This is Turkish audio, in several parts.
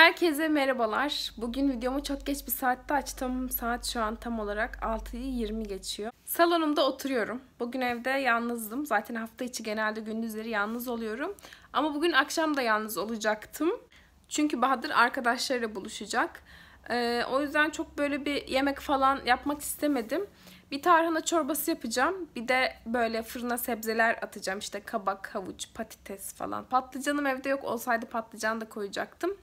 Herkese merhabalar. Bugün videomu çok geç bir saatte açtım. Saat şu an tam olarak 6'yı 20 geçiyor. Salonumda oturuyorum. Bugün evde yalnızdım. Zaten hafta içi genelde gündüzleri yalnız oluyorum. Ama bugün akşam da yalnız olacaktım. Çünkü Bahadır arkadaşlarıyla buluşacak. Ee, o yüzden çok böyle bir yemek falan yapmak istemedim. Bir tarhana çorbası yapacağım. Bir de böyle fırına sebzeler atacağım. İşte kabak, havuç, patates falan. Patlıcanım evde yok. Olsaydı patlıcan da koyacaktım.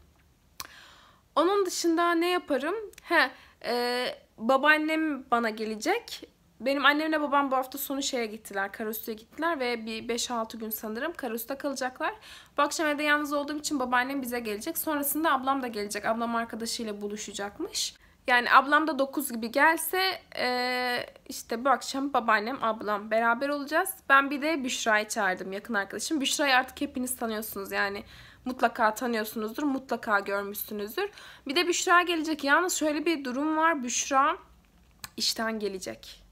Onun dışında ne yaparım? He, e, babaannem bana gelecek. Benim annemle babam bu hafta sonu şeye gittiler. Karasu'ya gittiler ve bir 5-6 gün sanırım Karasu'da kalacaklar. Bu akşam evde yalnız olduğum için babaannem bize gelecek. Sonrasında ablam da gelecek. Ablam arkadaşıyla buluşacakmış. Yani ablam da 9 gibi gelse e, işte bu akşam babaannem, ablam beraber olacağız. Ben bir de Büşra'yı çağırdım yakın arkadaşım. Büşra'yı artık hepiniz tanıyorsunuz yani mutlaka tanıyorsunuzdur, mutlaka görmüşsünüzdür. Bir de Büşra gelecek. Yalnız şöyle bir durum var. Büşra işten gelecek.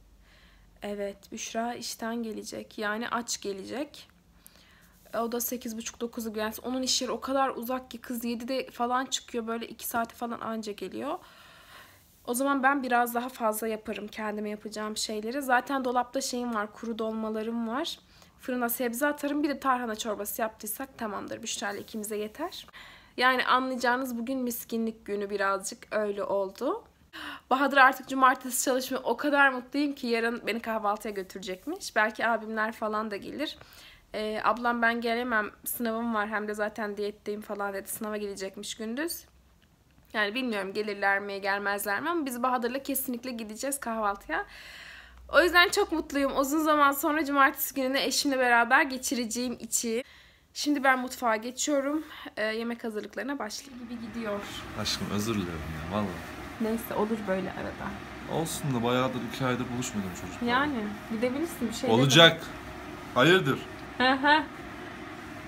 Evet, Büşra işten gelecek. Yani aç gelecek. E, o da 8.30-9'u gelsin. Onun iş yeri o kadar uzak ki kız 7'de falan çıkıyor. Böyle 2 saate falan anca geliyor. O zaman ben biraz daha fazla yaparım kendime yapacağım şeyleri. Zaten dolapta şeyim var, kuru dolmalarım var. Fırına sebze atarım. Bir de tarhana çorbası yaptıysak tamamdır. Büşra ile ikimize yeter. Yani anlayacağınız bugün miskinlik günü birazcık öyle oldu. Bahadır artık cumartesi çalışmıyor. O kadar mutluyum ki yarın beni kahvaltıya götürecekmiş. Belki abimler falan da gelir. Ee, ablam ben gelemem sınavım var hem de zaten diyetteyim falan dedi. Sınava gidecekmiş gündüz. Yani bilmiyorum gelirler mi gelmezler mi ama biz Bahadır'la kesinlikle gideceğiz kahvaltıya. O yüzden çok mutluyum. Uzun zaman sonra cumartesi gününü eşimle beraber geçireceğim içi. Şimdi ben mutfağa geçiyorum. Ee, yemek hazırlıklarına başlayayım gibi gidiyor. Aşkım özür dilerim ya valla. Neyse olur böyle arada. Olsun da bayağıdır iki aydır buluşmadım çocuklarla. Yani gidebilirsin bir şey Olacak. Hayırdır? Hı hı.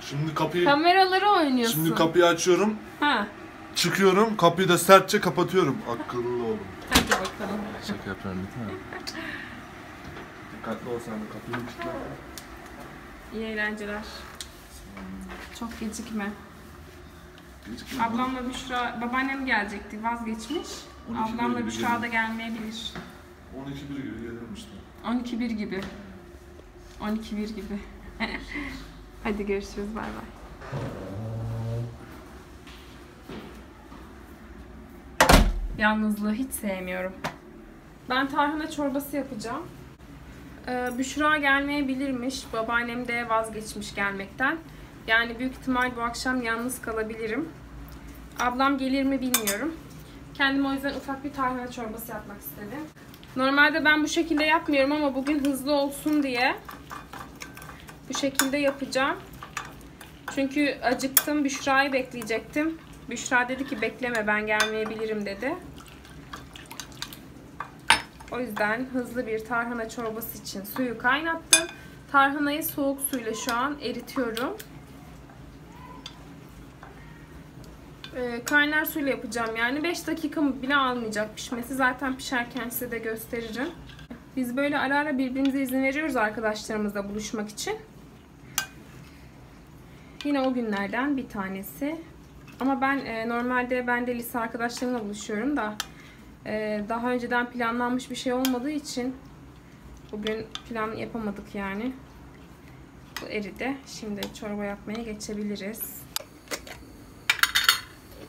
Şimdi kapıyı Kameraları oynuyorsun. şimdi kapıyı açıyorum. Ha. Çıkıyorum. Kapıyı da sertçe kapatıyorum. Akıllı olun. Hadi bakalım. Şaka yapıyorum değil mi? Dikkatli ol sen de kapıyı kilitle. İyi eğlenceler. Çok gecikme. Gecikme. Ablamla Büşra, babaannem gelecekti vazgeçmiş. 12 Ablamla gibi Büşra da gelmeyebilir. 12 bir gibi gelirim işte. 12.1 gibi. 12.1 gibi. Hadi görüşürüz bay bay. Yalnızlığı hiç sevmiyorum. Ben tarhana çorbası yapacağım. Ee, Büşra gelmeyebilirmiş. Babaannem de vazgeçmiş gelmekten. Yani büyük ihtimal bu akşam yalnız kalabilirim. Ablam gelir mi bilmiyorum. Kendime o yüzden ufak bir tarhana çorbası yapmak istedim. Normalde ben bu şekilde yapmıyorum ama bugün hızlı olsun diye bu şekilde yapacağım. Çünkü acıktım. Büşra'yı bekleyecektim. Büşra dedi ki bekleme ben gelmeyebilirim dedi. O yüzden hızlı bir tarhana çorbası için suyu kaynattım. Tarhanayı soğuk suyla şu an eritiyorum. Ee, kaynar suyla yapacağım yani 5 dakikamı bile almayacak pişmesi. Zaten pişerken size de gösteririm. Biz böyle ara ara birbirimize izin veriyoruz arkadaşlarımızla buluşmak için. Yine o günlerden bir tanesi. Ama ben e, normalde ben de lise arkadaşlarımla buluşuyorum da daha önceden planlanmış bir şey olmadığı için bugün plan yapamadık yani. Bu eridi. Şimdi çorba yapmaya geçebiliriz.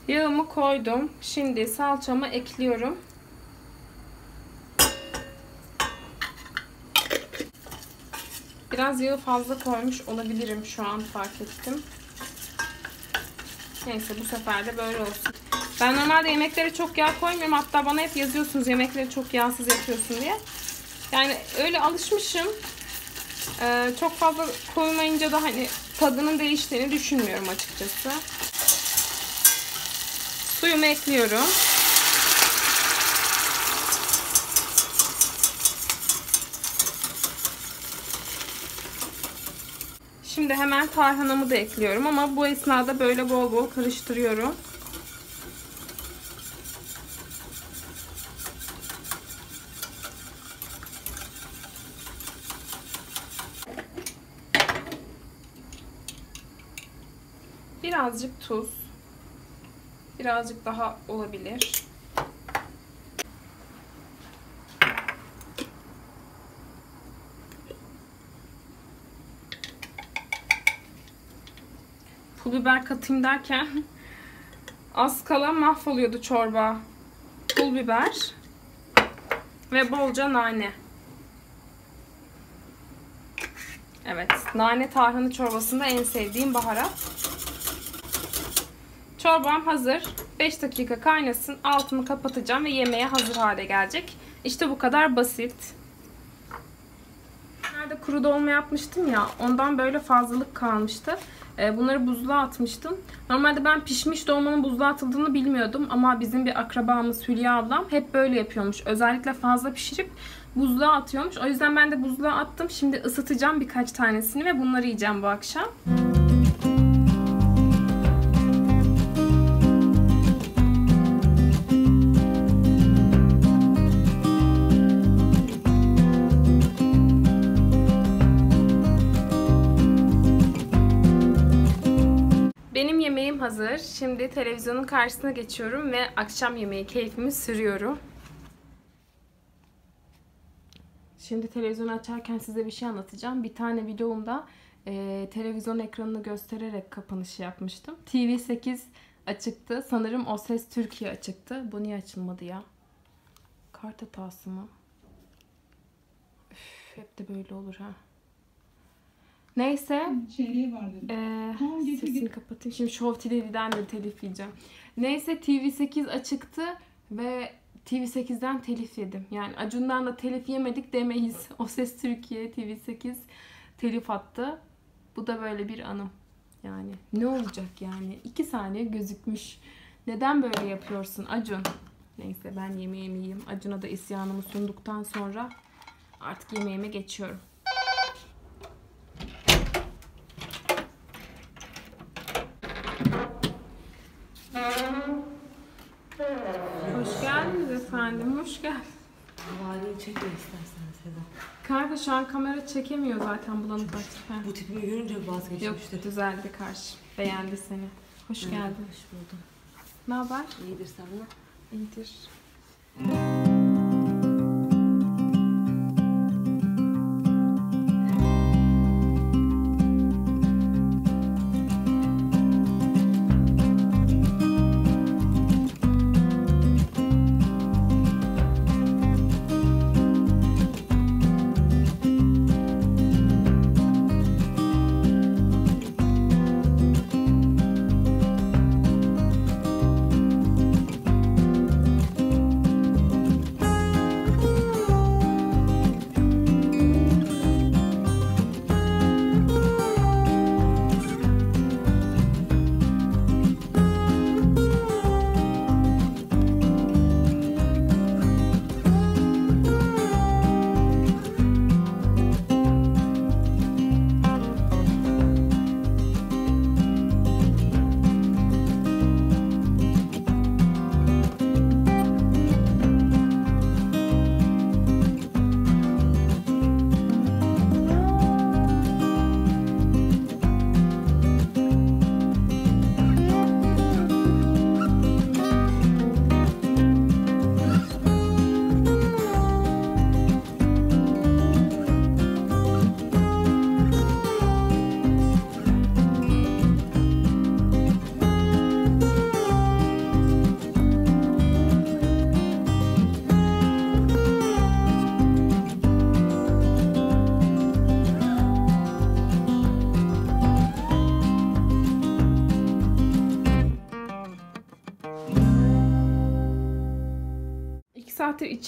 Yağımı koydum. Şimdi salçamı ekliyorum. Biraz yağı fazla koymuş olabilirim şu an fark ettim. Neyse bu sefer de böyle olsun. Ben normalde yemeklere çok yağ koymuyorum. Hatta bana hep yazıyorsunuz yemekleri çok yağsız yapıyorsun diye. Yani öyle alışmışım. Ee, çok fazla koymayınca da hani tadının değiştiğini düşünmüyorum açıkçası. Suyumu ekliyorum. Şimdi hemen tarhanamı da ekliyorum ama bu esnada böyle bol bol karıştırıyorum. Birazcık tuz. Birazcık daha olabilir. Pul biber katayım derken az kala mahvoluyordu çorba. Pul biber ve bolca nane. Evet, nane tarhana çorbasında en sevdiğim baharat. Çorbam hazır. 5 dakika kaynasın. Altını kapatacağım ve yemeğe hazır hale gelecek. İşte bu kadar basit. Nerede kuru dolma yapmıştım ya. Ondan böyle fazlalık kalmıştı. Ee, Bunları buzluğa atmıştım. Normalde ben pişmiş dolmanın buzluğa atıldığını bilmiyordum. Ama bizim bir akrabamız Hülya ablam hep böyle yapıyormuş. Özellikle fazla pişirip buzluğa atıyormuş. O yüzden ben de buzluğa attım. Şimdi ısıtacağım birkaç tanesini ve bunları yiyeceğim bu akşam. Benim hazır. Şimdi televizyonun karşısına geçiyorum ve akşam yemeği keyfimi sürüyorum. Şimdi televizyonu açarken size bir şey anlatacağım. Bir tane videomda e, televizyon ekranını göstererek kapanışı yapmıştım. TV8 açıktı. Sanırım O Ses Türkiye açıktı. Bu niye açılmadı ya? Kart hatası mı? Üf, hep de böyle olur ha. Neyse. Çeyreği var dedi. Ee, sesini kapatayım. Şimdi Show TV'den de telif yiyeceğim. Neyse TV8 açıktı ve TV8'den telif yedim. Yani Acun'dan da telif yemedik demeyiz. O Ses Türkiye TV8 telif attı. Bu da böyle bir anım. Yani ne olacak yani? İki saniye gözükmüş. Neden böyle yapıyorsun Acun? Neyse ben yemeğimi yiyeyim. Acun'a da isyanımı sunduktan sonra artık yemeğime geçiyorum. İstersen Seda. Kanka şu an kamera çekemiyor zaten bulanık açık. Bu tipimi görünce Yok vazgeçmiştir. düzeldi karşı. Beğendi seni. Hoş geldin. Hoş buldum. Ne haber? İyidir senden. İyidir.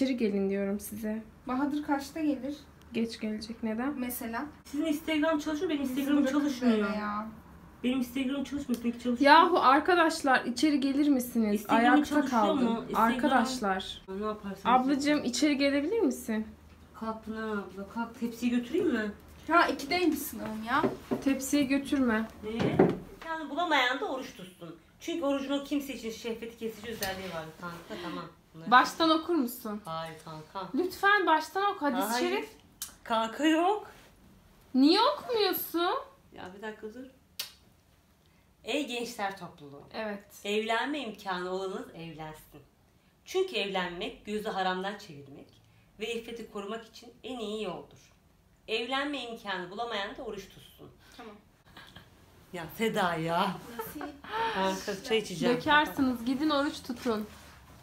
İçeri gelin diyorum size. Bahadır kaçta gelir Geç gelecek. Neden? mesela? Sizin Instagram çalışmıyor, benim Bizi Instagram bırakın çalışmıyor. böyle Ya. Benim Instagram çalışmıyor, peki çalışıyor. Yahu arkadaşlar içeri gelir misiniz? Instagram'ın Ayakta çalışıyor kaldım. mu? Instagram- Arkadaşlar. Ne yaparsın? Ablacığım içeri gelebilir misin? Kalk Pınar abla, kalk tepsiyi götüreyim mi? Ha ikideymiş sınavım ya. Tepsiyi götürme. Ne? Yani bulamayan da oruç tutsun. Çünkü orucun kimse için şehveti kesici özelliği var kanka tamam. Bunları- Baştan okur musun? Hayır kanka. Lütfen baştan oku hadis-i Hayır. şerif. Kanka yok. Niye okumuyorsun? Ya bir dakika dur. Ey gençler topluluğu. Evet. Evlenme imkanı olanınız evlensin. Çünkü evlenmek gözü haramdan çevirmek ve iffeti korumak için en iyi yoldur. Evlenme imkanı bulamayan da oruç tutsun. Tamam. Ya Seda ya. Kanka çay içeceğim. Dökersiniz. Gidin oruç tutun.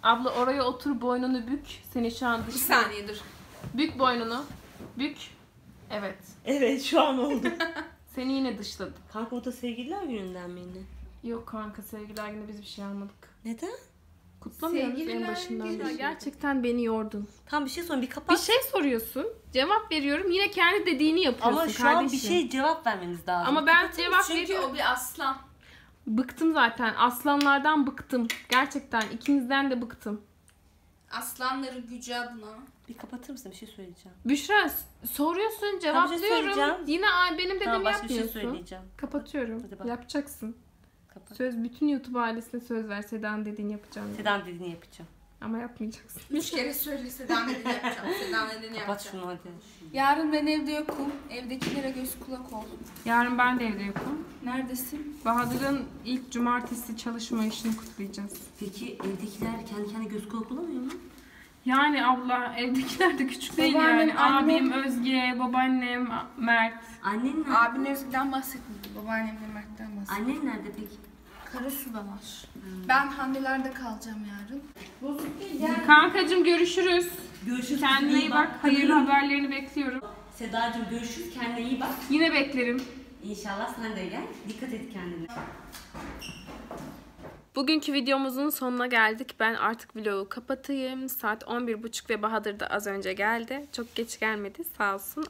Abla oraya otur boynunu bük. Seni şu an Bir dış... saniye dur. Bük boynunu. Bük. Evet. Evet şu an oldu. Seni yine dışladı. Kanka o da sevgililer gününden mi yine? Yok kanka sevgiler günü biz bir şey almadık. Neden? Kutlamıyoruz en başından günü. beri. Gerçekten beni yordun. Tam bir şey sorun bir Bir kapat. şey soruyorsun. Cevap veriyorum. Yine kendi dediğini yapıyorsun Ama şu kardeşim. an bir şey cevap vermeniz lazım. Ama ben cevap Çünkü veriyorum. o bir aslan. Bıktım zaten. Aslanlardan bıktım. Gerçekten ikinizden de bıktım. Aslanların gücü adına. Bir kapatır mısın? Bir şey söyleyeceğim. Büşra soruyorsun söyleyeceğim. cevaplıyorum. Yine ay benim dediğimi Tamam başka bir şey yapmıyorsun. söyleyeceğim. Kapatıyorum. Hadi bak. Yapacaksın. Kapat. Söz bütün YouTube ailesine söz ver. Seda'nın dediğini yapacağım. Sedan dediğini yapacağım. Ama yapmayacaksın. Üç kere söyle Sedan dediğini yapacağım. Sedan dediğini Kapat yapacağım. şunu hadi. Yarın ben evde yokum. Evdekilere göz kulak ol. Yarın ben de evde yokum. Neredesin? Bahadır'ın ilk cumartesi çalışma işini kutlayacağız. Peki evdekiler kendi kendine göz kulak olamıyor mu? Yani abla evdekiler de küçük değil Babaannem, yani. annem- Abim Özge, babaannem Mert. Annen nerede? Abin Özgü'den bahsetmedi. Babaannemle Mert'ten bahsetti. Annen nerede peki? Karasu'dalar. Ben Handeler'de kalacağım yarın. Bozuk değil yani. Kankacım görüşürüz. Görüşürüz. Kendine iyi bak. Hayırlı haberlerini bekliyorum. Sedacığım görüşürüz. Kendine iyi bak. Yine beklerim. İnşallah sen de gel. Dikkat et kendine. Bugünkü videomuzun sonuna geldik. Ben artık vlogu kapatayım. Saat 11.30 ve Bahadır da az önce geldi. Çok geç gelmedi sağ olsun.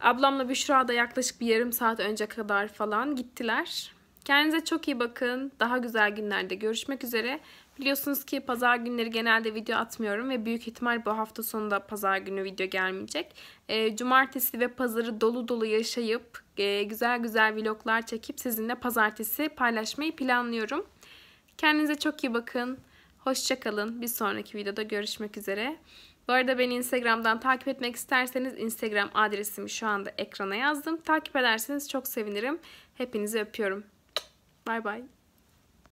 Ablamla Büşra da yaklaşık bir yarım saat önce kadar falan gittiler. Kendinize çok iyi bakın. Daha güzel günlerde görüşmek üzere. Biliyorsunuz ki pazar günleri genelde video atmıyorum ve büyük ihtimal bu hafta sonunda pazar günü video gelmeyecek. Ee, cumartesi ve pazarı dolu dolu yaşayıp e, güzel güzel vloglar çekip sizinle pazartesi paylaşmayı planlıyorum. Kendinize çok iyi bakın. Hoşçakalın. Bir sonraki videoda görüşmek üzere. Bu arada beni Instagram'dan takip etmek isterseniz Instagram adresimi şu anda ekrana yazdım. Takip ederseniz çok sevinirim. Hepinizi öpüyorum. Bay bay.